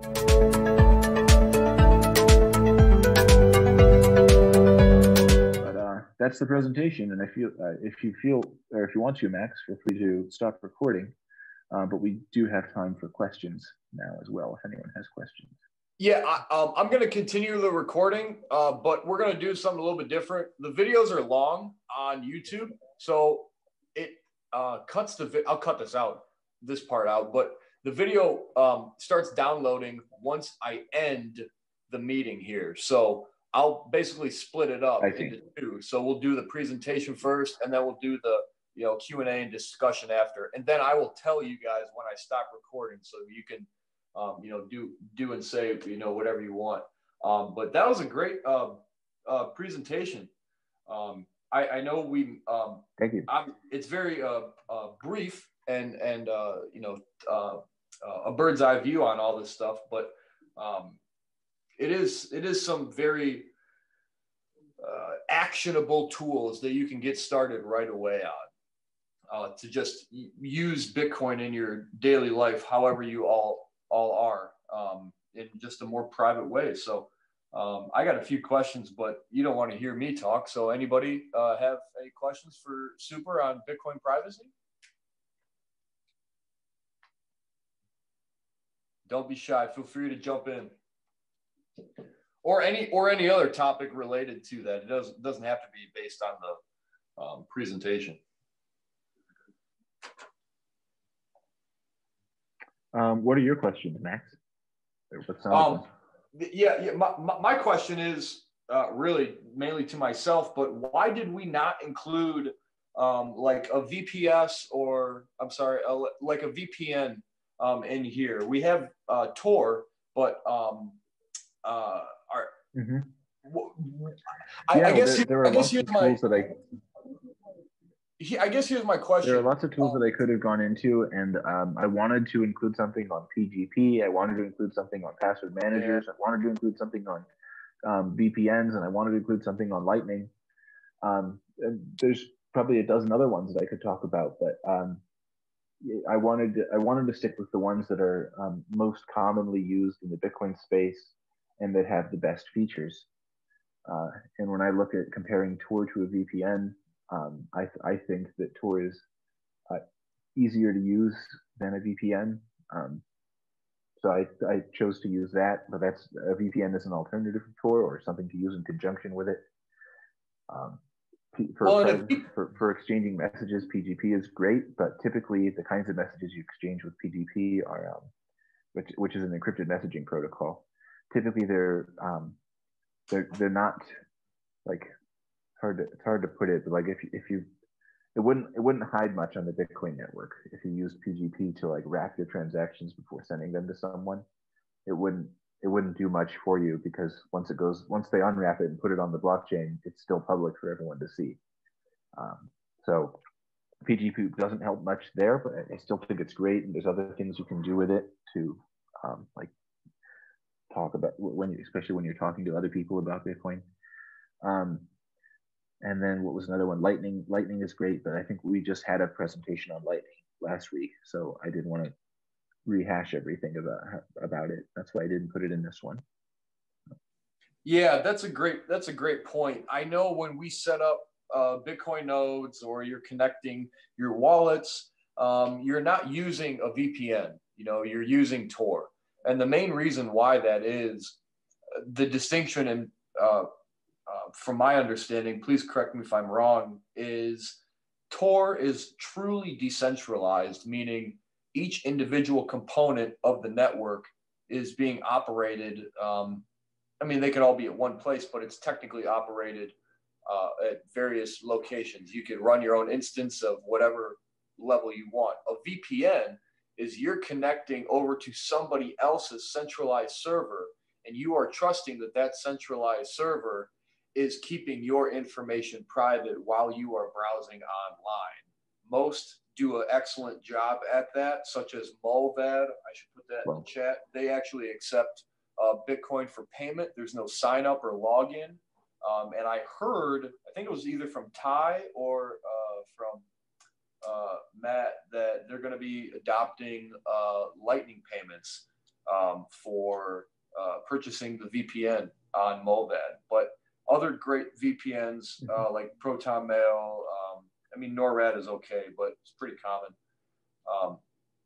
But uh, that's the presentation, and if you uh, if you feel or if you want to, Max, feel free to stop recording. Uh, but we do have time for questions now as well, if anyone has questions. Yeah, I, um, I'm going to continue the recording, uh, but we're going to do something a little bit different. The videos are long on YouTube, so it uh, cuts the. I'll cut this out, this part out, but the video um, starts downloading once I end the meeting here. So I'll basically split it up into two. So we'll do the presentation first, and then we'll do the you know Q and A and discussion after, and then I will tell you guys when I stop recording, so you can um, you know do do and say you know whatever you want. Um, but that was a great uh, uh, presentation. Um, I, I know we um, Thank you. I'm, it's very uh, uh, brief and and uh, you know uh, uh, a bird's eye view on all this stuff, but um, it is it is some very uh, actionable tools that you can get started right away on uh, to just use Bitcoin in your daily life, however you all all are, um, in just a more private way. So. Um, I got a few questions, but you don't want to hear me talk. So, anybody uh, have any questions for Super on Bitcoin privacy? Don't be shy. Feel free to jump in, or any or any other topic related to that. It doesn't doesn't have to be based on the um, presentation. Um, what are your questions, Max? Um, yeah, yeah. My, my, my question is uh, really mainly to myself, but why did we not include um, like a VPS or I'm sorry, a, like a VPN um, in here? We have uh, Tor, but um, uh, our, Mhm. w- I, yeah, I guess there, there are I guess lots of here's my tools that I he- I guess here's my question. there are lots of tools that I could have gone into, and um, I wanted to include something on PGP. I wanted to include something on password managers. I wanted to include something on um, VPNs, and I wanted to include something on Lightning. Um, and there's probably a dozen other ones that I could talk about, but um, I wanted to, I wanted to stick with the ones that are um, most commonly used in the Bitcoin space and that have the best features. Uh, and when I look at comparing Tor to a VPN, um, I, I think that Tor is uh, easier to use than a VPN. Um, so I, I chose to use that, but that's a VPN is an alternative to Tor or something to use in conjunction with it. Um, for, Well, if for, for exchanging messages, PGP is great, but typically the kinds of messages you exchange with PGP are, um, which, which is an encrypted messaging protocol. Typically they're, um, they're, they're not like hard to, it's hard to put it, but like if you, if you, it wouldn't it wouldn't hide much on the Bitcoin network if you used PGP to like wrap your transactions before sending them to someone. It wouldn't it wouldn't do much for you because once it goes once they unwrap it and put it on the blockchain, it's still public for everyone to see. Um, so PGP doesn't help much there, but I still think it's great. And there's other things you can do with it to um, like talk about when you, especially when you're talking to other people about Bitcoin. Um, and then what was another one? Lightning. Lightning is great, but I think we just had a presentation on Lightning last week, so I didn't want to rehash everything about about it. That's why I didn't put it in this one. Yeah, that's a great that's a great point. I know when we set up uh, Bitcoin nodes or you're connecting your wallets, um, you're not using a VPN. You know, you're using Tor, and the main reason why that is the distinction and uh, uh, from my understanding, please correct me if I'm wrong, is Tor is truly decentralized, meaning each individual component of the network is being operated. Um, I mean, they could all be at one place, but it's technically operated uh, at various locations. You can run your own instance of whatever level you want. A VPN is you're connecting over to somebody else's centralized server, and you are trusting that that centralized server is keeping your information private while you are browsing online. Most do an excellent job at that, such as Mullvad. I should put that in the chat. They actually accept uh, Bitcoin for payment. There's no sign up or login. Um, and I heard, I think it was either from Ty or uh, from uh, Matt, that they're going to be adopting uh, Lightning payments um, for uh, purchasing the VPN on Mullvad. But other great VPNs uh, mm-hmm. like Proton Mail, I mean, NORAD is okay, but it's pretty common. Um,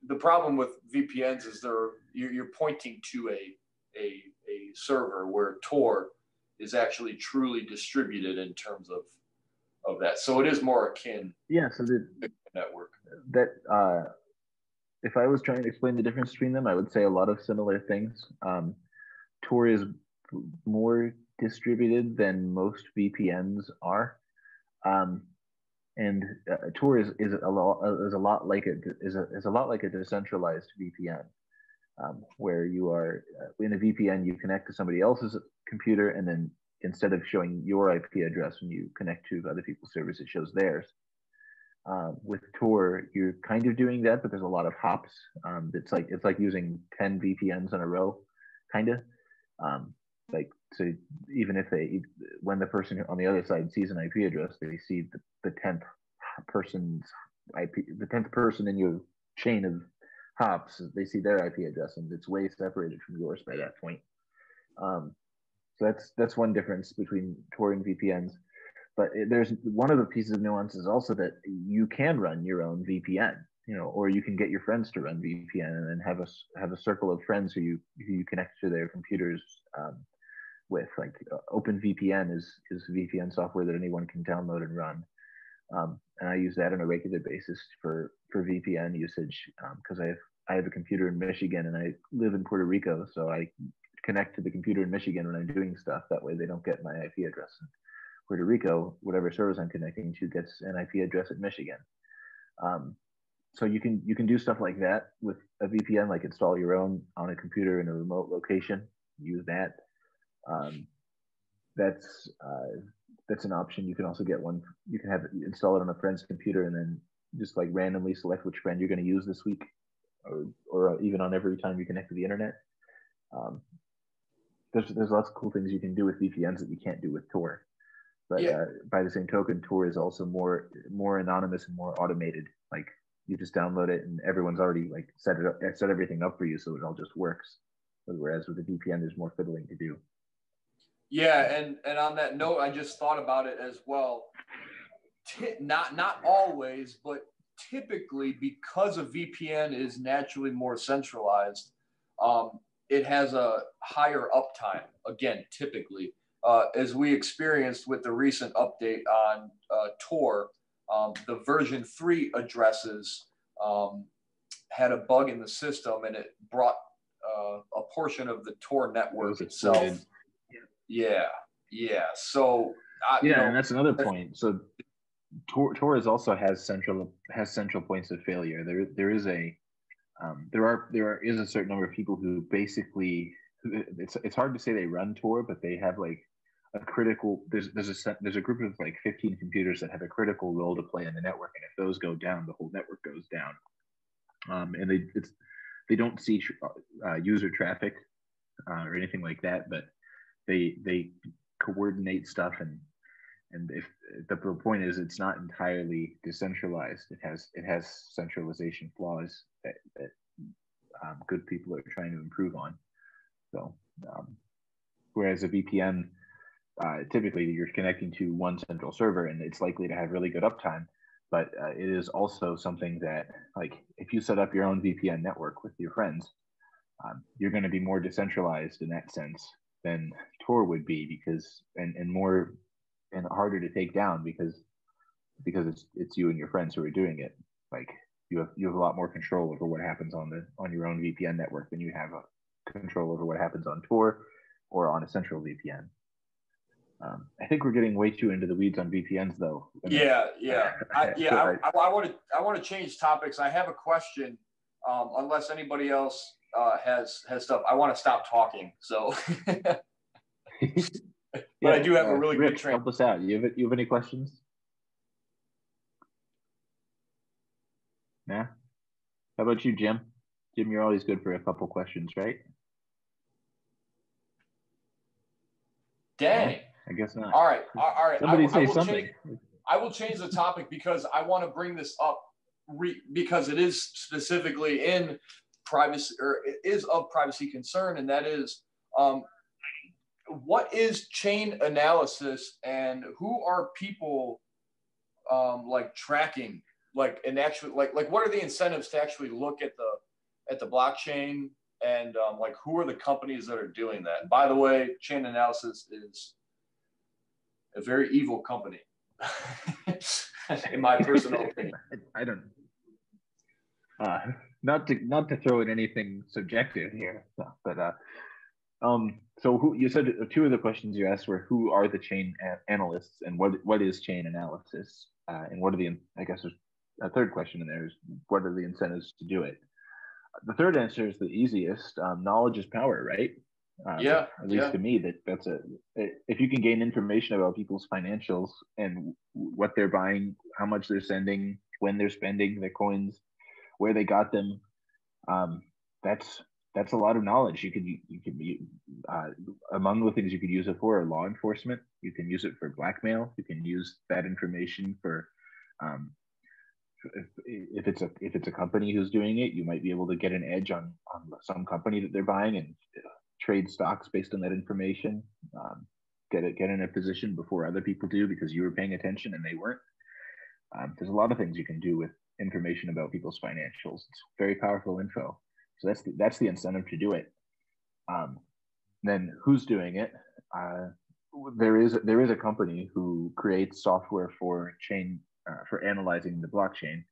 the problem with VPNs is they're you're, you're pointing to a, a, a server where Tor is actually truly distributed in terms of of that. So it is more akin. Yeah. So the network that uh, if I was trying to explain the difference between them, I would say a lot of similar things. Um, Tor is more distributed than most VPNs are. Um, and uh, Tor is, is a lot is a lot like a is a is a lot like a decentralized VPN, um, where you are uh, in a VPN you connect to somebody else's computer and then instead of showing your IP address when you connect to other people's servers, it shows theirs. Uh, with Tor, you're kind of doing that, but there's a lot of hops. Um, it's like it's like using 10 VPNs in a row, kind of. Um, like so, even if they when the person on the other side sees an IP address, they see the, the 10th person's IP, the 10th person in your chain of hops, they see their IP address, and it's way separated from yours by that point. Um, so that's that's one difference between Tor and VPNs. But there's one of the pieces of nuance is also that you can run your own VPN, you know, or you can get your friends to run VPN and then have a have a circle of friends who you who you connect to their computers um, with. Like uh, OpenVPN is is VPN software that anyone can download and run. Um, and I use that on a regular basis for for VPN usage because um, I have I have a computer in Michigan and I live in Puerto Rico, so I connect to the computer in Michigan when I'm doing stuff. That way, they don't get my IP address. In Puerto Rico, whatever service I'm connecting to gets an IP address at Michigan. Um, so you can you can do stuff like that with a VPN, like install your own on a computer in a remote location. Use that. Um, that's uh, that's an option. You can also get one. You can have it install it on a friend's computer and then just like randomly select which friend you're going to use this week, or or even on every time you connect to the internet. Um, there's there's lots of cool things you can do with VPNs that you can't do with Tor. But yeah. uh, by the same token, Tor is also more more anonymous and more automated. Like you just download it and everyone's already like set it up, set everything up for you, so it all just works. Whereas with the VPN, there's more fiddling to do. Yeah, and and on that note, I just thought about it as well. T- not not always, but typically because a VPN is naturally more centralized, um, it has a higher uptime. Again, typically, uh, as we experienced with the recent update on uh, Tor, um, the version three addresses um, had a bug in the system, and it brought uh, a portion of the Tor network itself. Yeah, yeah. So yeah, you know, and that's another point. So Tor, Tor is also has central has central points of failure. There there is a um, there are there are, is a certain number of people who basically it's it's hard to say they run Tor, but they have like a critical there's there's a there's a group of like 15 computers that have a critical role to play in the network, and if those go down, the whole network goes down. Um, and they it's they don't see uh, user traffic uh, or anything like that, but they they coordinate stuff and and if the point is it's not entirely decentralized. It has it has centralization flaws that, that um, good people are trying to improve on. So um, whereas a vpn uh, typically you're connecting to one central server and it's likely to have really good uptime but uh, it is also something that like if you set up your own vpn network with your friends um, you're going to be more decentralized in that sense than tor would be because and, and more and harder to take down because because it's it's you and your friends who are doing it. Like you have you have a lot more control over what happens on the on your own VPN network than you have a control over what happens on Tor or on a central VPN. Um, I think we're getting way too into the weeds on VPNs, though. Yeah, yeah, I, yeah. I, I, want to I want to change topics. I have a question. Um, unless anybody else uh, has has stuff, I want to stop talking. So. but yeah, I do have uh, a really Rick, good train. Help us out. You have you have any questions? Yeah. How about you, Jim? Jim, you're always good for a couple questions, right? Dang. Yeah, I guess not. All right. All right. Somebody I, say I something. Change, I will change the topic because I want to bring this up re, because it is specifically in privacy or is of privacy concern, and that is um, what is chain analysis and who are people um, like tracking? Like and actually like like what are the incentives to actually look at the at the blockchain? And um, like who are the companies that are doing that? And by the way Chainalysis is a very evil company in my personal opinion. I don't uh, not to not to throw in anything subjective here but uh um so who you said two of the questions you asked were who are the chain analysts and what what is chain analysis uh, and what are the i guess there's a third question in there is what are the incentives to do it? The third answer is the easiest. Um, knowledge is power, right? Um, yeah. At least yeah. to me, that that's a. If you can gain information about people's financials and what they're buying, how much they're sending, when they're spending their coins, where they got them, um, that's that's a lot of knowledge. You can you could be uh, among the things you could use it for law enforcement. You can use it for blackmail. You can use that information for um, if, if it's a if it's a company who's doing it, you might be able to get an edge on on some company that they're buying and trade stocks based on that information. Um, get it get in a position before other people do because you were paying attention and they weren't. Um, there's a lot of things you can do with information about people's financials. It's very powerful info. So that's the, that's the incentive to do it. Um, then who's doing it? Uh, there is there is a company who creates software for chain uh, for analyzing the blockchain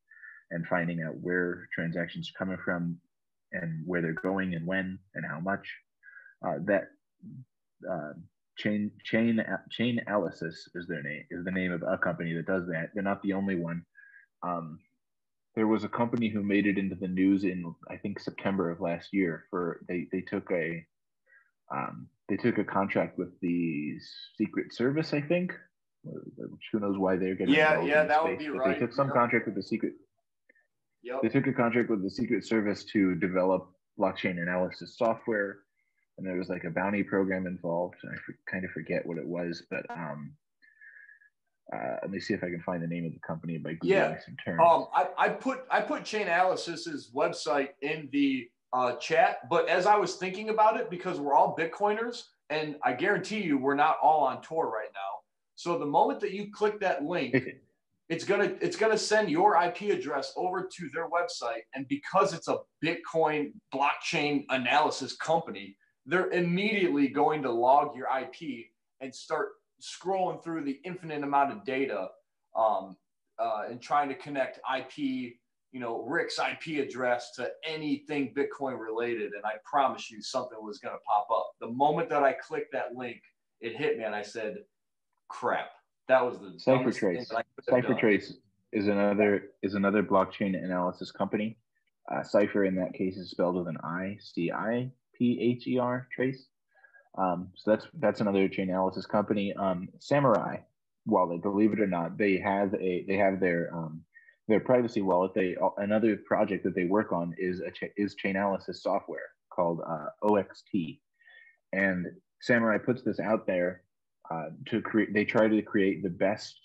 and finding out where transactions are coming from and where they're going and when and how much. Uh, that uh, chain chain Chainalysis is their name is the name of a company that does that. They're not the only one. Um, there was a company who made it into the news in I think September of last year for they they took a um, they took a contract with the Secret Service I think who knows why they're getting yeah yeah that space. would be right they took some yep. contract with the secret yep. they took a contract with the secret service to develop blockchain analysis software and there was like a bounty program involved i kind of forget what it was but um uh, let me see if I can find the name of the company by googling yeah. some terms. Um, I, I put I put Chainalysis's website in the uh, chat, but as I was thinking about it, because we're all Bitcoiners, and I guarantee you we're not all on Tor right now. So the moment that you click that link, it's gonna it's gonna send your IP address over to their website, and because it's a Bitcoin blockchain analysis company, they're immediately going to log your IP and start scrolling through the infinite amount of data um, uh, and trying to connect IP, you know, Rick's IP address to anything Bitcoin related. And I promise you, something was going to pop up. The moment that I clicked that link, it hit me, and I said, crap. That was the CipherTrace. CipherTrace is another is another blockchain analysis company. Uh, Cipher in that case is spelled with an I, C I P H E R trace. Um, so that's that's another chain analysis company. Um, Samourai wallet, believe it or not, they have a they have their um, their privacy wallet. They another project that they work on is a ch- is Chainalysis software called uh, OXT, and Samourai puts this out there uh, to create, they try to create the best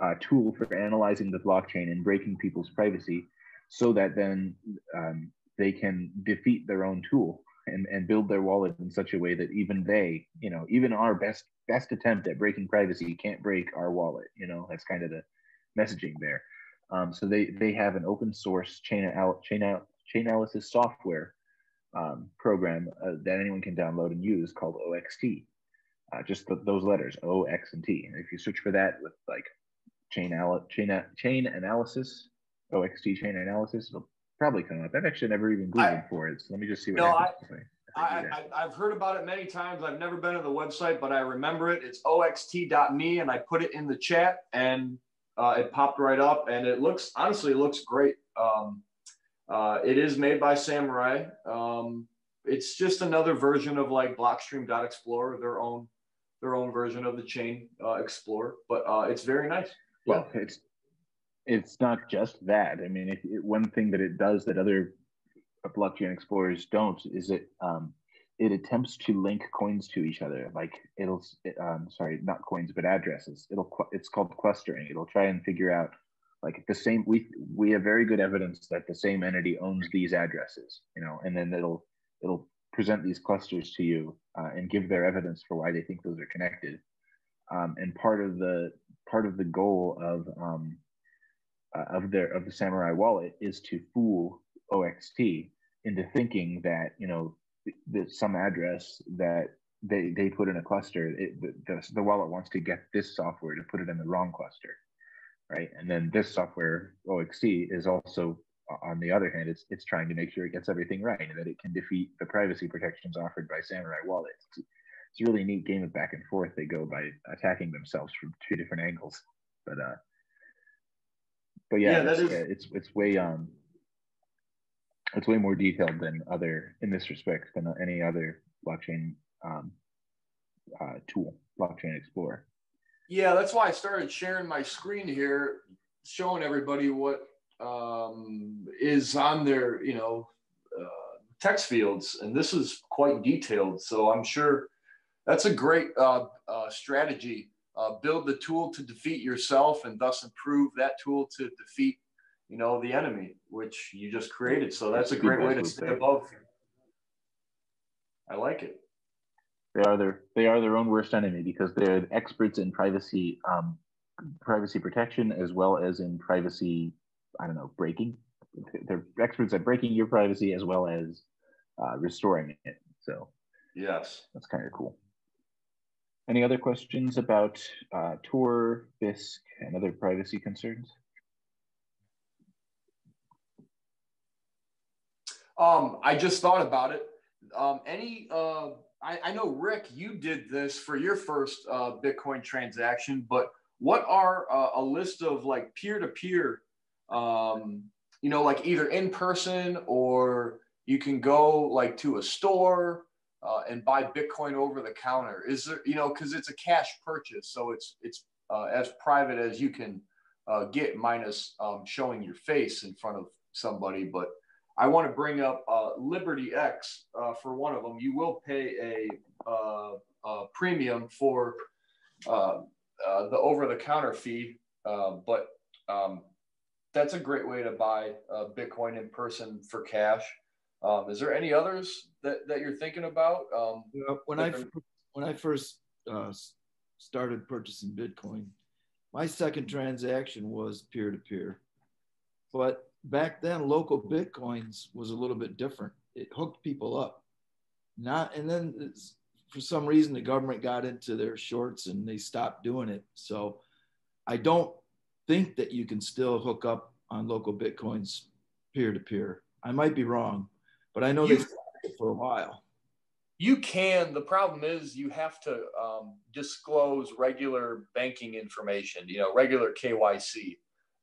uh, tool for analyzing the blockchain and breaking people's privacy so that then um, they can defeat their own tool and, and build their wallet in such a way that even they, you know, even our best best attempt at breaking privacy can't break our wallet. You know, that's kind of the messaging there. Um, so they they have an open source chain out chain out Chainalysis software um, program uh, that anyone can download and use called OXT uh, just those letters O, X, and T. And if you search for that with like chain al- chain chain analysis, OXT chain analysis, it'll probably come up. I've actually never even googled I, for it. So let me just see what no, happens. I, I, have heard about it many times. I've never been to the website, but I remember it. It's oxt.me, and I put it in the chat, and uh, it popped right up. And it looks honestly, it looks great. Um, uh, it is made by Samourai. Um, it's just another version of like Blockstream.explorer, their own their own version of the chain uh, explorer, but uh, it's very nice. Well, yeah. it's it's not just that. I mean, if, one thing that it does that other blockchain explorers don't is it um, it attempts to link coins to each other. Like it'll, it, um, sorry, not coins, but addresses. It'll it's called clustering. It'll try and figure out like the same we we have very good evidence that the same entity owns these addresses you know and then it'll it'll present these clusters to you uh, and give their evidence for why they think those are connected um, and part of the part of the goal of um, uh, of their of the samourai wallet is to fool oxt into thinking that you know that some address that they, they put in a cluster it, the, the wallet wants to get this software to put it in the wrong cluster right? And then this software OXT is also, on the other hand, it's it's trying to make sure it gets everything right and that it can defeat the privacy protections offered by Samourai Wallets. It's, it's a really neat game of back and forth they go by attacking themselves from two different angles. But uh, but yeah, yeah it's, is... it's it's way um it's way more detailed than other in this respect than any other blockchain um, uh, tool, blockchain explorer. Yeah, that's why I started sharing my screen here, showing everybody what um, is on their, you know, uh, text fields. And this is quite detailed. So I'm sure that's a great uh, uh, strategy. Uh, build the tool to defeat yourself and thus improve that tool to defeat, you know, the enemy, which you just created. So that's a great way to stay above. I like it. They are their they are their own worst enemy because they're experts in privacy um, privacy protection as well as in privacy. I don't know breaking. They're experts at breaking your privacy as well as uh, restoring it. So yes, that's kind of cool. Any other questions about uh, Tor, Bisq, and other privacy concerns? Um, I just thought about it. Um, any uh, I, I know Rick, you did this for your first uh, Bitcoin transaction, but what are uh, a list of like peer to peer, you know, like either in person or you can go like to a store uh, and buy Bitcoin over the counter? Is there, you know, because it's a cash purchase, so it's it's uh, as private as you can uh, get, minus um, showing your face in front of somebody, but I want to bring up uh, LibertyX uh, for one of them. You will pay a, uh, a premium for the over-the-counter fee, but um, that's a great way to buy Bitcoin in person for cash. Um, is there any others that, that you're thinking about? Um, when I when I first started purchasing Bitcoin, my second transaction was peer to peer, but back then local bitcoins was a little bit different. It hooked people up. Not and then for some reason the government got into their shorts and they stopped doing it. So i don't think that you can still hook up on local bitcoins peer to peer i might be wrong but i know you, they started for a while you can the problem is you have to um, disclose regular banking information you know regular kyc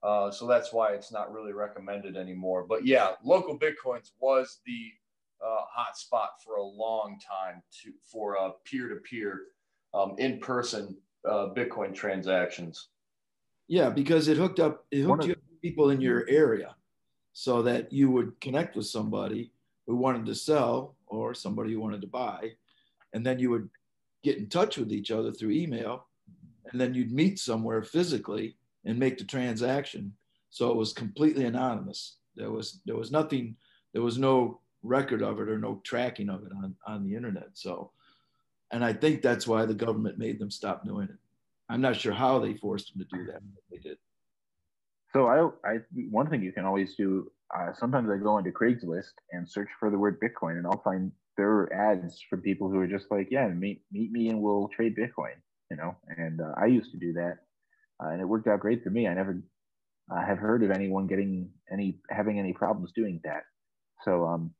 uh, so that's why it's not really recommended anymore. But yeah, local bitcoins was the uh, hot spot for a long time to for uh, peer-to-peer, um, in-person uh, Bitcoin transactions. Yeah, because it hooked up it hooked you people in your area, so that you would connect with somebody who wanted to sell or somebody who wanted to buy, and then you would get in touch with each other through email, and then you'd meet somewhere physically and make the transaction. So it was completely anonymous. There was there was nothing, there was no record of it or no tracking of it on, on the internet. So and I think that's why the government made them stop doing it. I'm not sure how they forced them to do that, but they did. So I, I one thing you can always do. Uh, sometimes I go onto Craigslist and search for the word Bitcoin, and I'll find there are ads for people who are just like, yeah, meet meet me and we'll trade Bitcoin. You know, and uh, I used to do that uh, and it worked out great for me. I never have heard of anyone getting any having any problems doing that. So um,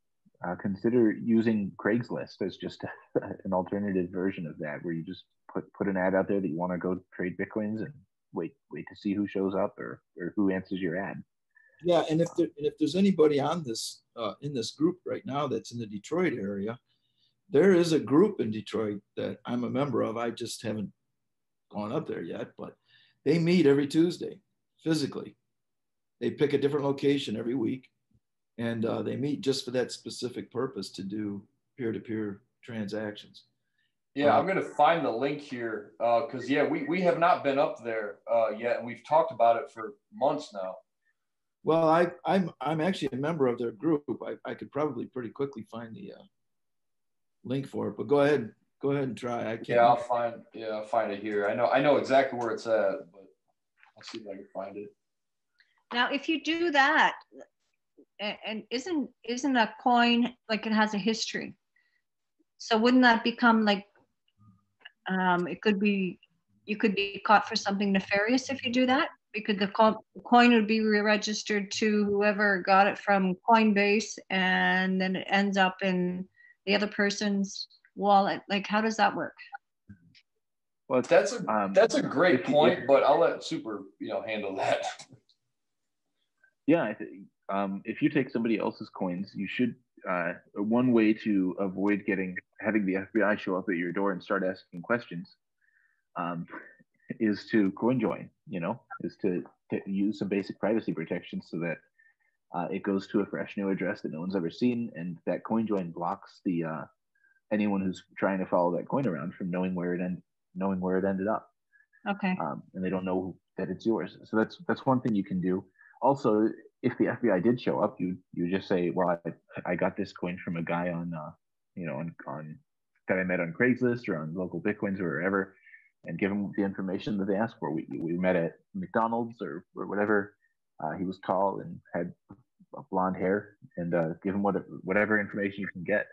uh, consider using Craigslist as just an alternative version of that, where you just put put an ad out there that you want to go trade bitcoins and wait wait to see who shows up or or who answers your ad. Yeah, and if there, and if there's anybody on this uh, in this group right now that's in the Detroit area, there is a group in Detroit that I'm a member of. I just haven't gone up there yet, but they meet every Tuesday physically. They pick a different location every week and uh, they meet just for that specific purpose to do peer to peer transactions. Yeah, I'm gonna find the link here because uh, yeah, we we have not been up there uh, yet, and we've talked about it for months now. Well, I I'm I'm actually a member of their group. I, I could probably pretty quickly find the uh, link for it, but go ahead, go ahead and try. I can't. Yeah, I'll find. Yeah, I'll find it here. I know I know exactly where it's at, but I'll see if I can find it. Now, if you do that, and isn't isn't a coin like it has a history? So wouldn't that become like um, it could be you could be caught for something nefarious if you do that because the coin would be re-registered to whoever got it from Coinbase, and then it ends up in the other person's wallet. Like, how does that work? Well, that's a um, that's a great point, but I'll let Super you know handle that. Yeah, I think um, if you take somebody else's coins, you should. Uh, one way to avoid getting having the FBI show up at your door and start asking questions um, is to coin join. You know, is to, to, use some basic privacy protections so that uh, it goes to a fresh new address that no one's ever seen, and that coin join blocks the uh, anyone who's trying to follow that coin around from knowing where it end, knowing where it ended up. Okay. Um, and they don't know that it's yours. So that's that's one thing you can do. Also, if the FBI did show up, you you just say, "Well, I, I got this coin from a guy on, uh, you know, on, on that I met on Craigslist or on local Bitcoins or wherever," and give them the information that they asked for. We we met at McDonald's or or whatever. Uh, he was tall and had blonde hair, and uh, give him what, whatever information you can get.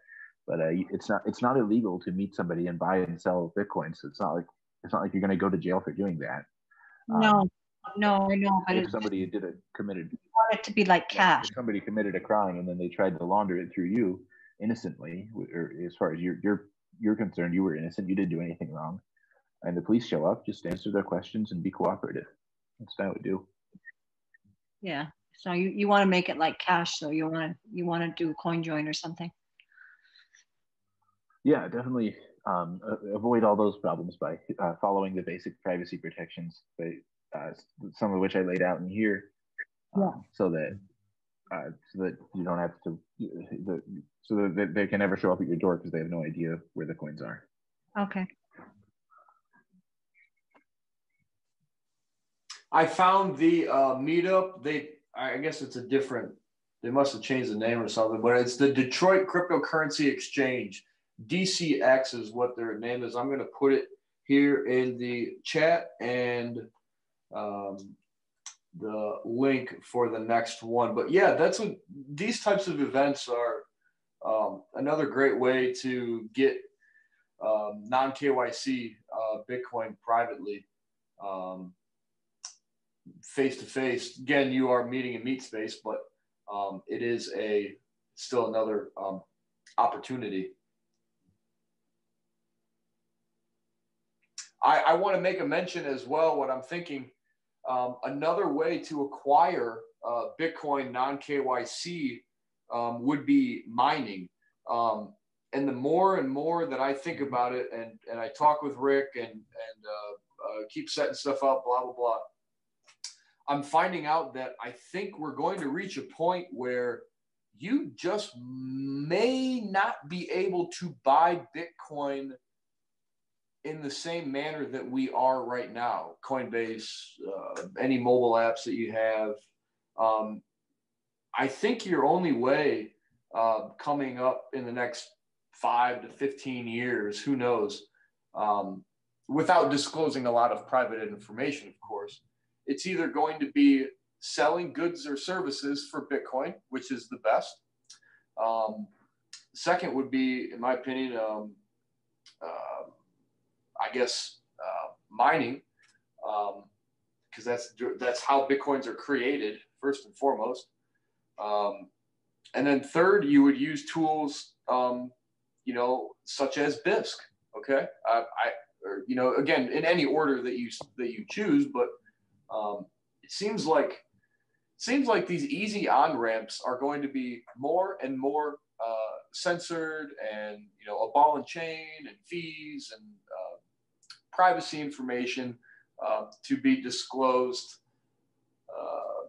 But uh, it's not it's not illegal to meet somebody and buy and sell Bitcoin. So it's not like it's not like you're going to go to jail for doing that. No, um, no, I know. But if somebody did a committed want it to be like cash. somebody committed a crime and then they tried to launder it through you innocently, or as far as you're you're you're concerned, you were innocent. You didn't do anything wrong, and the police show up. Just answer their questions and be cooperative. That's what I would do. Yeah. So you, you want to make it like cash. So you want to you want to do a coin join or something. Yeah, definitely. Um, avoid all those problems by uh, following the basic privacy protections, but, uh, some of which I laid out in here yeah. Uh, so that uh, so that you don't have to the, so that they can never show up at your door because they have no idea where the coins are. Okay. I found the uh, meetup. They, I guess it's a different. They must have changed the name or something, but it's the Detroit Cryptocurrency Exchange. DCX is what their name is. I'm going to put it here in the chat, and um, the link for the next one. But yeah, that's what these types of events are um, another great way to get um, non KYC uh, Bitcoin privately, face to face. Again, you are meeting in meet space, but um, it is a still another um, opportunity. I, I want to make a mention as well. What I'm thinking um, another way to acquire uh, Bitcoin non KYC um, would be mining. Um, and the more and more that I think about it, and, and I talk with Rick and, and uh, uh, keep setting stuff up, blah, blah, blah, I'm finding out that I think we're going to reach a point where you just may not be able to buy Bitcoin in the same manner that we are right now. Coinbase uh, any mobile apps that you have. Um, i think your only way uh, coming up in the next five to 15 years who knows? Um, without disclosing a lot of private information of course it's either going to be selling goods or services for bitcoin which is the best um, second would be in my opinion um, uh, I guess, uh, mining, because um, that's that's how bitcoins are created first and foremost. Um, and then third, you would use tools, um, you know, such as Bisq. Okay, uh, I, or, you know, again, in any order that you that you choose, but seems like seems like these easy on ramps are going to be more and more uh, censored and you know a ball and chain and fees and uh, privacy information uh, to be disclosed uh,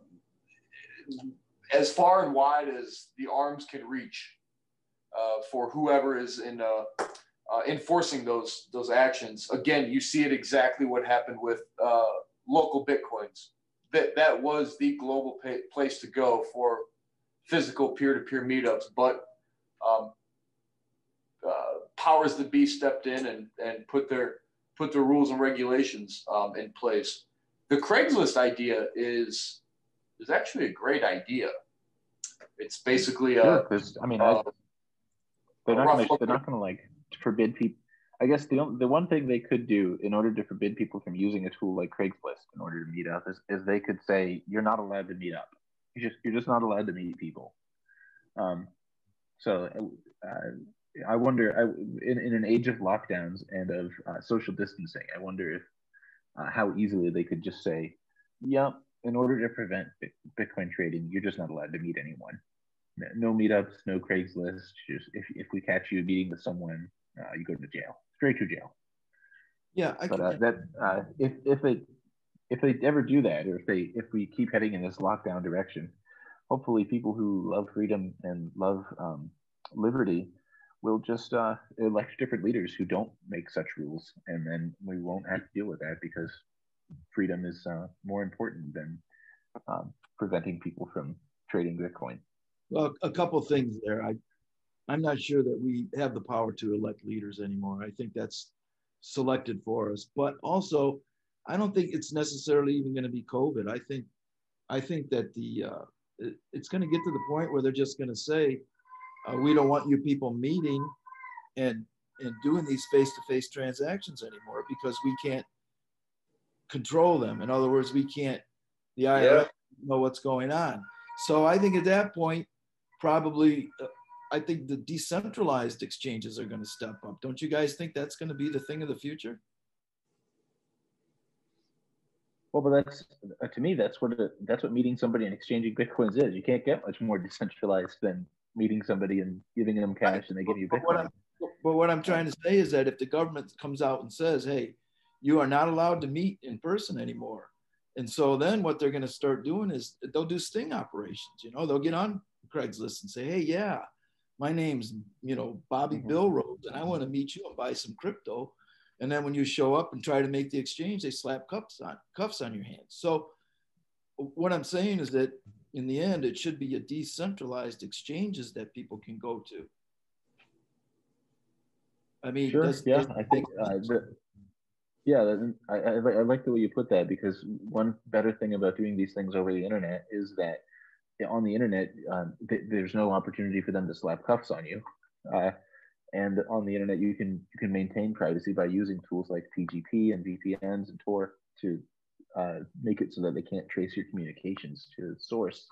as far and wide as the arms can reach uh, for whoever is in a, uh, enforcing those those actions. Again, you see it exactly what happened with uh, local bitcoins. That that was the global pay, place to go for physical peer-to-peer meetups, but um, uh, powers that be stepped in and and put their put their rules and regulations um, in place. The Craigslist idea is is actually a great idea. It's basically a. Sure, I mean, uh, they're not gonna, they're not going to like forbid people. I guess the the one thing they could do in order to forbid people from using a tool like Craigslist in order to meet up is, is they could say you're not allowed to meet up. You just you're just not allowed to meet people. Um, so uh, I wonder, I, in, in an age of lockdowns and of uh, social distancing, I wonder if uh, how easily they could just say, "Yep, in order to prevent Bitcoin trading, you're just not allowed to meet anyone. No meetups, no Craigslist. Just if, if we catch you meeting with someone, uh, you go to jail, straight to jail. Yeah, I but uh, that uh, if if it if they ever do that, or if they if we keep heading in this lockdown direction, hopefully people who love freedom and love um, liberty will just uh, elect different leaders who don't make such rules, and then we won't have to deal with that because freedom is uh, more important than um, preventing people from trading Bitcoin. Well, a couple things there. I, I'm not sure that we have the power to elect leaders anymore. I think that's selected for us. But also, I don't think it's necessarily even going to be COVID. I think, I think that the uh, it, it's going to get to the point where they're just going to say, uh, we don't want you people meeting and and doing these face-to-face transactions anymore because we can't control them. In other words, we can't, the IRS yeah. know what's going on. So I think at that point, probably, uh, I think the decentralized exchanges are going to step up. Don't you guys think that's going to be the thing of the future? Well, but that's uh, to me that's what it, that's what meeting somebody and exchanging bitcoins is. You can't get much more decentralized than meeting somebody and giving them cash and they give you bitcoin. But what, I'm, but what I'm trying to say is that if the government comes out and says, "Hey, you are not allowed to meet in person anymore. And so then what they're going to start doing is they'll do sting operations. You know, they'll get on Craigslist and say, hey, yeah, my name's, you know, Bobby mm-hmm. Bill Rhodes, and I want to meet you and buy some crypto. And then when you show up and try to make the exchange, they slap cuffs on cuffs on your hands. So what I'm saying is that in the end, it should be a decentralized exchanges that people can go to. I mean, sure, yeah, I think uh, yeah, I, I, I, like the way you put that because one better thing about doing these things over the internet is that on the internet, um, th- there's no opportunity for them to slap cuffs on you. Uh, and on the internet, you can you can maintain privacy by using tools like PGP and VPNs and Tor to uh, make it so that they can't trace your communications to the source.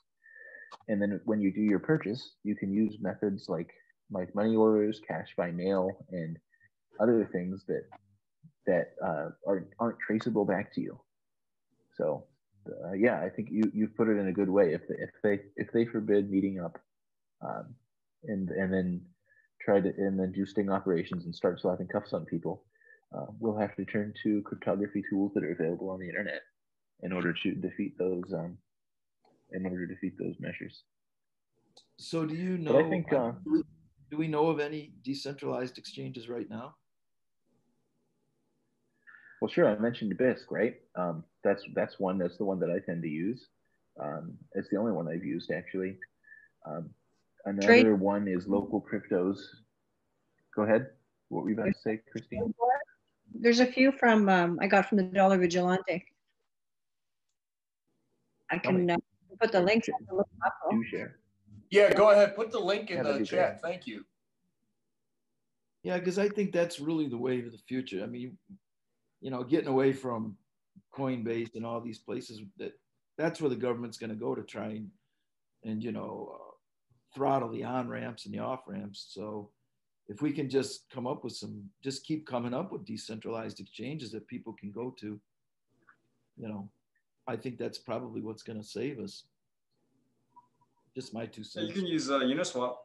And then when you do your purchase, you can use methods like like money orders, cash by mail, and other things that that uh, are, aren't traceable back to you. So uh, yeah, I think you you put it in a good way. If they, if they if they forbid meeting up, um, and and then try to and then do sting operations and start slapping cuffs on people, uh, we'll have to turn to cryptography tools that are available on the internet in order to defeat those um, in order to defeat those measures. So do you know? But I think uh, do we know of any decentralized exchanges right now? Well, sure. I mentioned Bisq, right? Um, that's that's one. That's the one that I tend to use. Um, it's the only one I've used actually. Um, another Trade. one is local cryptos. Go ahead. What were you about to say, Christine? There's a few from um, I got from the Dollar Vigilante. I can uh, put the link. Do share. Yeah, go ahead. Put the link in yeah, the chat. Great. Thank you. Yeah, because I think that's really the way of the future. I mean, you know, getting away from Coinbase and all these places that that's where the government's going to go to try and, and you know, uh, throttle the on ramps and the off ramps. So if we can just come up with some, just keep coming up with decentralized exchanges that people can go to, you know, I think that's probably what's going to save us. Just my two cents. You can use uh, Uniswap.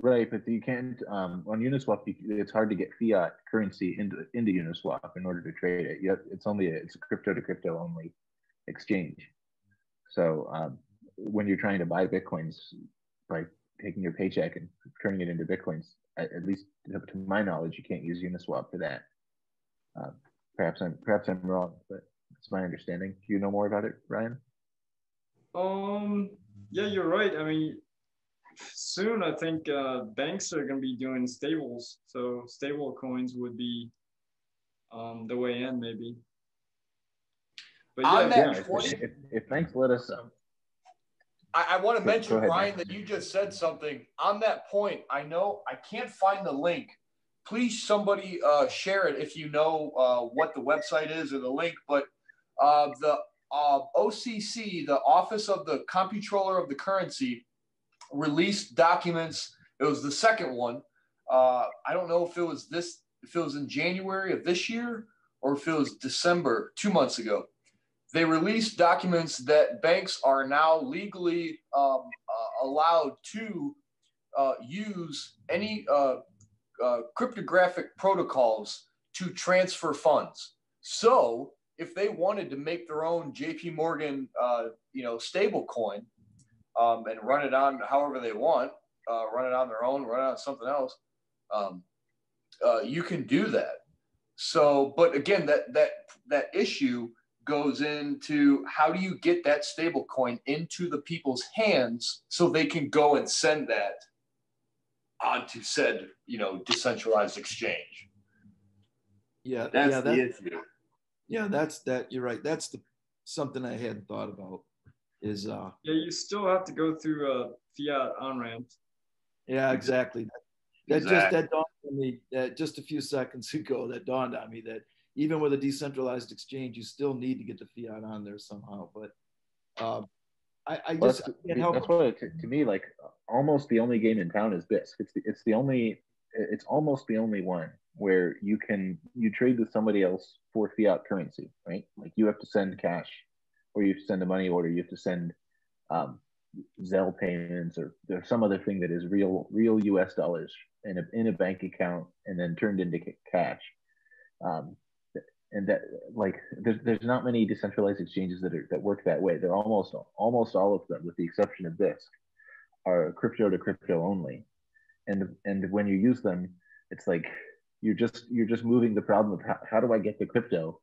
Right, but you can't um, on Uniswap. It's hard to get fiat currency into into Uniswap in order to trade it. It's only a, it's a crypto to crypto only exchange. So um, when you're trying to buy bitcoins, by taking your paycheck and turning it into bitcoins. At, at least to my knowledge, you can't use Uniswap for that. Uh, perhaps I'm perhaps I'm wrong, but it's my understanding. Do you know more about it, Ryan? Um, yeah, you're right. I mean, soon I think uh, banks are going to be doing stables, so stable coins would be um, the way in, maybe. But yeah, On that yeah, point, if, if, banks let us. Um, I, I want to mention, ahead, Ryan, that you just said something. On that point, I know I can't find the link. Please, somebody uh, share it if you know uh, what the website is or the link. But uh, the uh, OCC, the Office of the Comptroller of the Currency, released documents. It was the second one. Uh, I don't know if it was this, if it was in January of this year or if it was December, two months ago. They released documents that banks are now legally um, uh, allowed to uh, use any uh, uh, cryptographic protocols to transfer funds. So if they wanted to make their own JP Morgan, uh, you know, stable coin, um, and run it on however they want, uh, run it on their own, run it on something else, um, uh, you can do that. So, but again, that that that issue goes into how do you get that stable coin into the people's hands so they can go and send that onto said you know decentralized exchange. Yeah, that's yeah, the that, issue. Yeah, that's that. You're right. That's the something I hadn't thought about is uh yeah you still have to go through a fiat on ramp yeah exactly that exactly. just that dawned on me that just a few seconds ago that dawned on me that even with a decentralized exchange you still need to get the fiat on there somehow but um I, I just well, that's, help. that's what to, to, me like almost the only game in town is Bisq. It's the, it's the only it's almost the only one where you can you trade with somebody else for fiat currency, right? Like you have to send cash or you send a money order, you have to send um, Zelle payments or there's some other thing that is real real U.S. dollars in a in a bank account and then turned into cash. Um, and that like there's there's not many decentralized exchanges that are that work that way. They're almost almost all of them, with the exception of Bisq, are crypto to crypto only. And and when you use them, it's like you're just you're just moving the problem of how, how do I get the crypto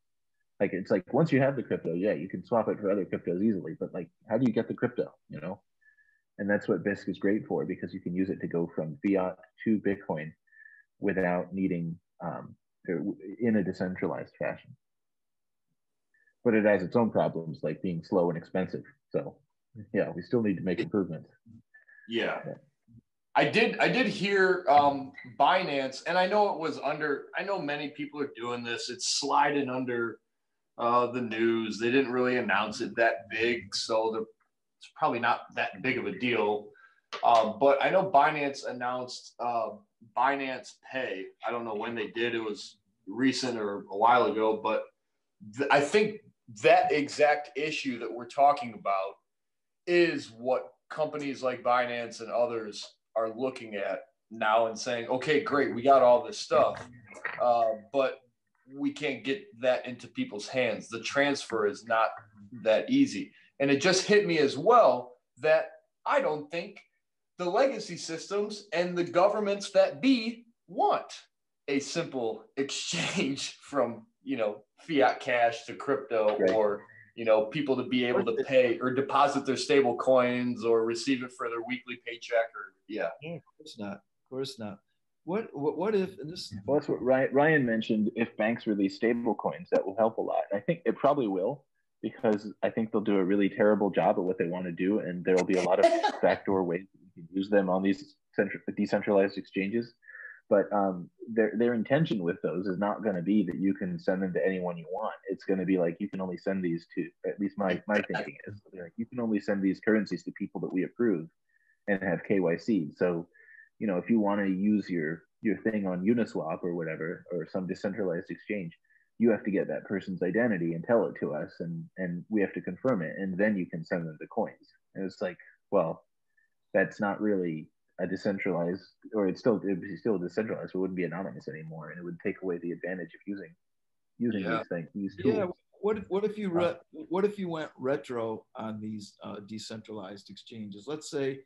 like it's like once you have the crypto, yeah, you can swap it for other cryptos easily. But like, how do you get the crypto? You know, and that's what Bisq is great for because you can use it to go from fiat to Bitcoin without needing um, in a decentralized fashion. But it has its own problems, like being slow and expensive. So yeah, we still need to make improvements. Yeah. yeah. I did I did hear um, Binance, and I know it was under. I know many people are doing this. It's sliding under uh, the news. They didn't really announce it that big, so it's probably not that big of a deal. Um, but I know Binance announced uh, Binance Pay. I don't know when they did. It was recent or a while ago, but th- I think that exact issue that we're talking about is what companies like Binance and others are looking at now and saying, okay, great, we got all this stuff, uh, but we can't get that into people's hands. The transfer is not that easy. And it just hit me as well that I don't think the legacy systems and the governments that be want a simple exchange from, you know, fiat cash to crypto right. or, you know, people to be able to pay or deposit their stable coins or receive it for their weekly paycheck or yeah. Yeah, of course not. Of course not. What what, what if this? Well, that's what Ryan mentioned. If banks release stable coins, that will help a lot. I think it probably will because I think they'll do a really terrible job at what they want to do, and there will be a lot of backdoor ways that you can use them on these central, decentralized exchanges. But um, their their intention with those is not going to be that you can send them to anyone you want. It's going to be like you can only send these to. At least my my thinking is like you can only send these currencies to people that we approve and have KYC. So you know, if you want to use your your thing on Uniswap or whatever, or some decentralized exchange, you have to get that person's identity and tell it to us, and and we have to confirm it, and then you can send them the coins. And it's like, well, that's not really a decentralized, or it's still it'd be still decentralized. It wouldn't be anonymous anymore, and it would take away the advantage of using using yeah. these things, these tools. Yeah. What if, what if you re- what if you went retro on these uh, decentralized exchanges? Let's say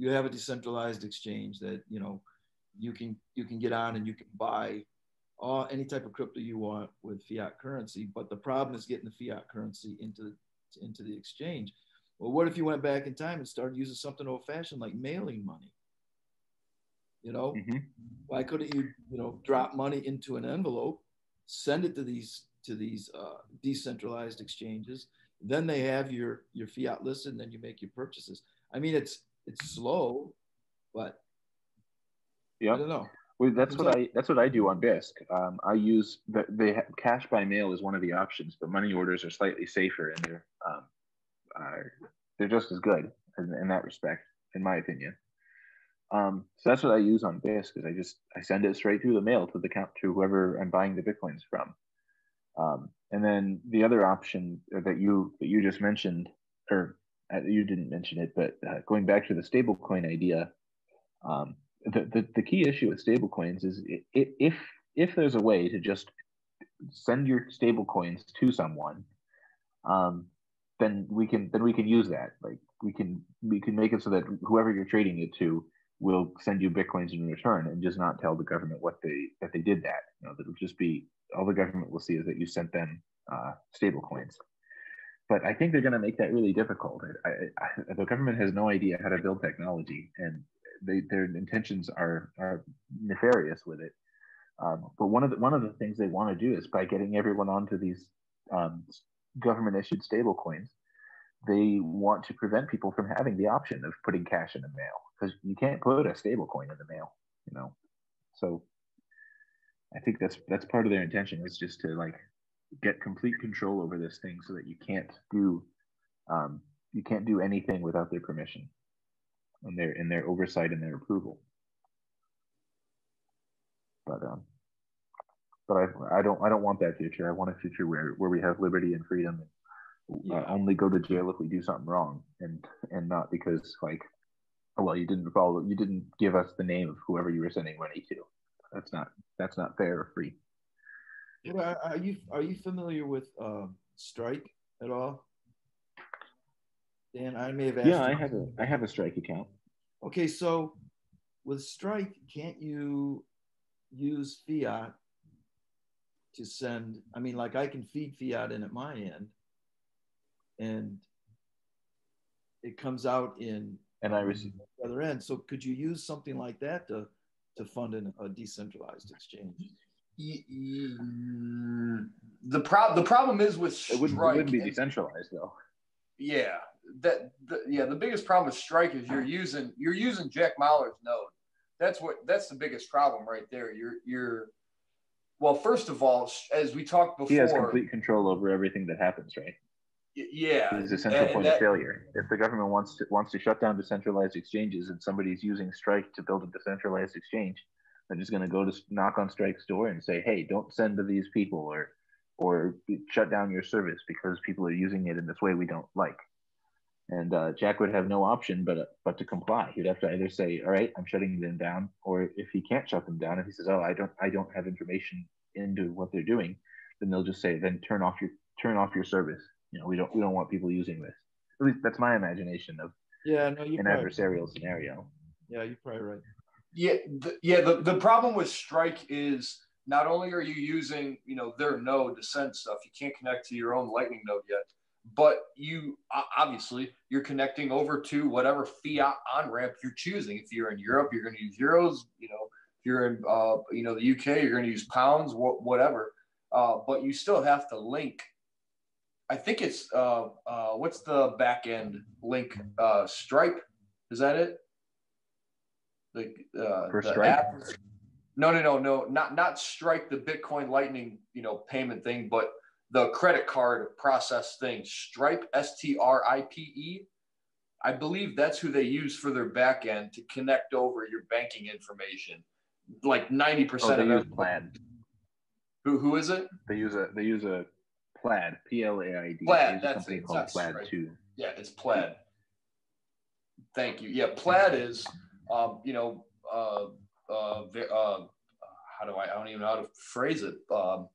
you have a decentralized exchange that you know you can you can get on and you can buy all any type of crypto you want with fiat currency. But the problem is getting the fiat currency into into the exchange. Well, what if you went back in time and started using something old fashioned like mailing money? You know, mm-hmm. why couldn't you, you know, drop money into an envelope, send it to these to these uh, decentralized exchanges, then they have your your fiat listed, and then you make your purchases. I mean, it's it's slow, but yeah, I don't know. Well, that's what I that's what I do on Bisq. Um, I use the, the cash by mail is one of the options, but money orders are slightly safer and they're um, are, they're just as good in, in, that respect, in my opinion. Um, so that's what I use on Bisq is I just I send it straight through the mail to the count to whoever I'm buying the bitcoins from. Um, and then the other option that you that you just mentioned, or you didn't mention it, but uh, going back to the stablecoin idea, um, the, the, the key issue with stablecoins is if if there's a way to just send your stablecoins to someone, um, then we can then we can use that. Like we can we can make it so that whoever you're trading it to will send you bitcoins in return and just not tell the government what they that they did that. You know, that'll just be all the government will see is that you sent them uh, stable coins. But I think they're going to make that really difficult. I, I, the government has no idea how to build technology, and they, their intentions are are nefarious with it. Um, but one of the one of the things they want to do is by getting everyone onto these um, government issued stable coins, they want to prevent people from having the option of putting cash in the mail because you can't put a stable coin in the mail, you know. So I think that's that's part of their intention is just to like get complete control over this thing so that you can't do um, you can't do anything without their permission and their and their oversight and their approval. But um, but I I don't I don't want that future. I want a future where where we have liberty and freedom and uh, only go to jail if we do something wrong and and not because like oh, well you didn't follow you didn't give us the name of whoever you were sending money to. That's not that's not fair or free. Yeah, are you are you familiar with uh, Strike at all? Dan, I may have asked. Yeah, I have a I have a Strike account. Okay, so with Strike, can't you use fiat to send? I mean, like I can feed fiat in at my end, and it comes out in and I receive the other end. So could you use something like that to to fund an, a decentralized exchange? The problem the problem is with Strike, it wouldn't, it wouldn't be decentralized though. Yeah, that the, yeah the biggest problem with Strike is you're using you're using Jack Mallers' node. That's what that's the biggest problem right there. You're you're well, first of all, as we talked before, he has complete control over everything that happens, right? Yeah, is a central and, point that, of failure. If the government wants to wants to shut down decentralized exchanges, and somebody's using Strike to build a decentralized exchange, they're just going to go to knock on Strike's door and say, "Hey, don't send to these people," or or shut down your service because people are using it in this way we don't like. And uh, Jack would have no option but uh, but to comply. He'd have to either say, "All right, I'm shutting them down," or if he can't shut them down, if he says, "Oh, I don't I don't have information into what they're doing," then they'll just say, "Then turn off your turn off your service." You know, we don't we don't want people using this. At least that's my imagination of yeah, no, you an adversarial right. scenario. Yeah, you're probably right. Yeah, the, yeah. The, the problem with Strike is not only are you using you know their node to send stuff, you can't connect to your own Lightning node yet, but you obviously you're connecting over to whatever fiat on ramp you're choosing. If you're in Europe, you're going to use euros. You know, if you're in uh, you know the UK, you're going to use pounds, wh- whatever. Uh, but you still have to link I think it's uh, uh, what's the back end link? Uh, Stripe, is that it? The, uh, For the Stripe? App? No, no, no, no, not not Strike the Bitcoin Lightning, you know, payment thing, but the credit card process thing. Stripe, S T R I P E. I believe that's who they use for their back end to connect over your banking information. Like ninety percent oh, of them. Plaid. Who who is it? They use a they use a Plaid, P L A I D. Plaid, that's it. Called Plaid right. too. Yeah, it's Plaid. Thank you. Yeah, Plaid is, um, you know, uh, uh, uh, how do I? I don't even know how to phrase it. Um,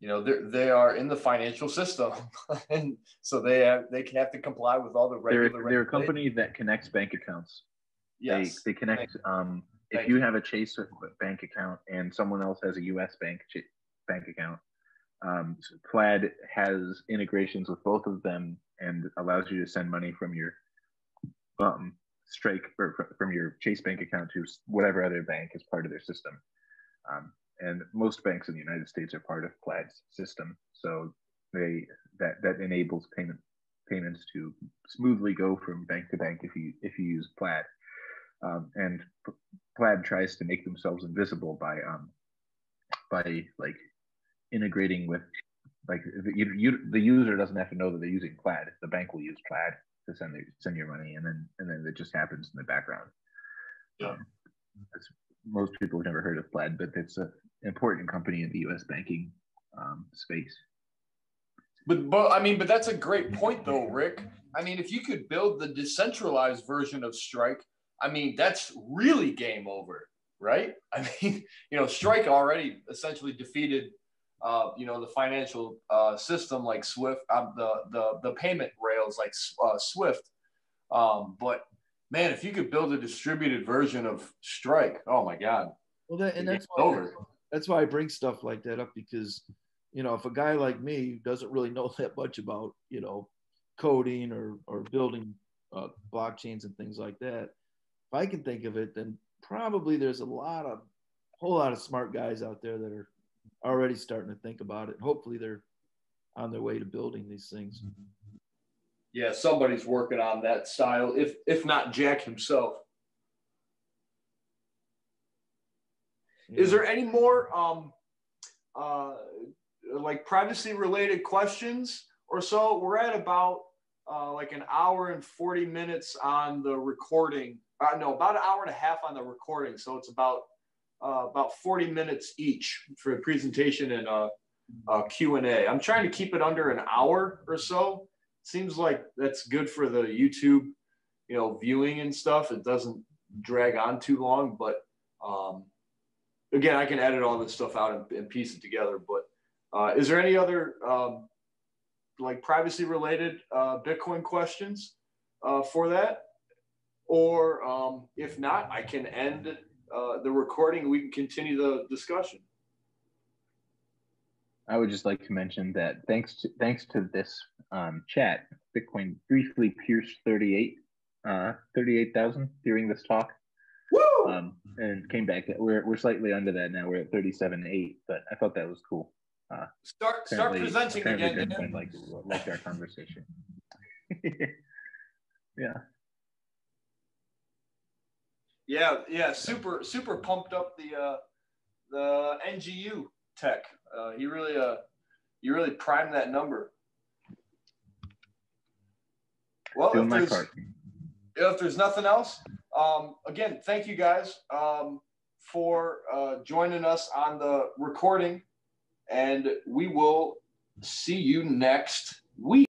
you know, they they are in the financial system, and so they have they have to comply with all the regular. They're, they're a company that connects bank accounts. Yes. They, they connect. Um, if you have a Chase bank account and someone else has a U.S. bank bank account, um, Plaid has integrations with both of them and allows you to send money from your um, Strike from your Chase bank account to whatever other bank is part of their system. Um, and most banks in the United States are part of Plaid's system, so they that that enables payment payments to smoothly go from bank to bank if you if you use Plaid. Um, and Plaid tries to make themselves invisible by um, by like integrating with like you, you, the user doesn't have to know that they're using Plaid. The bank will use Plaid to send their, send your money, and then and then it just happens in the background. Yeah. Um, most people have never heard of Plaid, but it's an important company in the U.S. banking um, space. But but I mean, but that's a great point though, Rick. I mean, if you could build the decentralized version of Strike, I mean, that's really game over, right? I mean, you know, Strike already essentially defeated uh, you know, the financial uh, system like Swift, um, the, the, the payment rails like uh, Swift. Um, but man, if you could build a distributed version of Strike, oh my God. Well, that, and that's why, over. that's why I bring stuff like that up because, you know, if a guy like me doesn't really know that much about, you know, coding or, or building uh, blockchains and things like that, if I can think of it, then probably there's a lot of, whole lot of smart guys out there that are already starting to think about it. Hopefully, they're on their way to building these things. Yeah, somebody's working on that style, if if not Jack himself. Yeah. Is there any more um, uh, like privacy related questions or so? We're at about uh, like an hour and 40 minutes on the recording. Uh, no, about an hour and a half on the recording. So it's about uh, about 40 minutes each for a presentation and a, a Q&A. I'm trying to keep it under an hour or so. Seems like that's good for the YouTube, you know, viewing and stuff. It doesn't drag on too long, but um, again, I can edit all this stuff out and, and piece it together. But uh, is there any other um, like privacy related uh, Bitcoin questions uh, for that? Or um, if not, I can end uh, the recording, we can continue the discussion. I would just like to mention that thanks to thanks to this um, chat, Bitcoin briefly pierced 38 uh, 38,000 during this talk. Woo! Um, and came back. We're, we're slightly under that now. We're at 37.8, but I thought that was cool. Uh, start start presenting again. Like like our conversation. yeah. Yeah, yeah, super, super pumped up the uh, the NGU tech. Uh, he really, uh, you really primed that number. Well, if there's, if there's, nothing else, um, again, thank you guys um, for uh, joining us on the recording, and we will see you next week.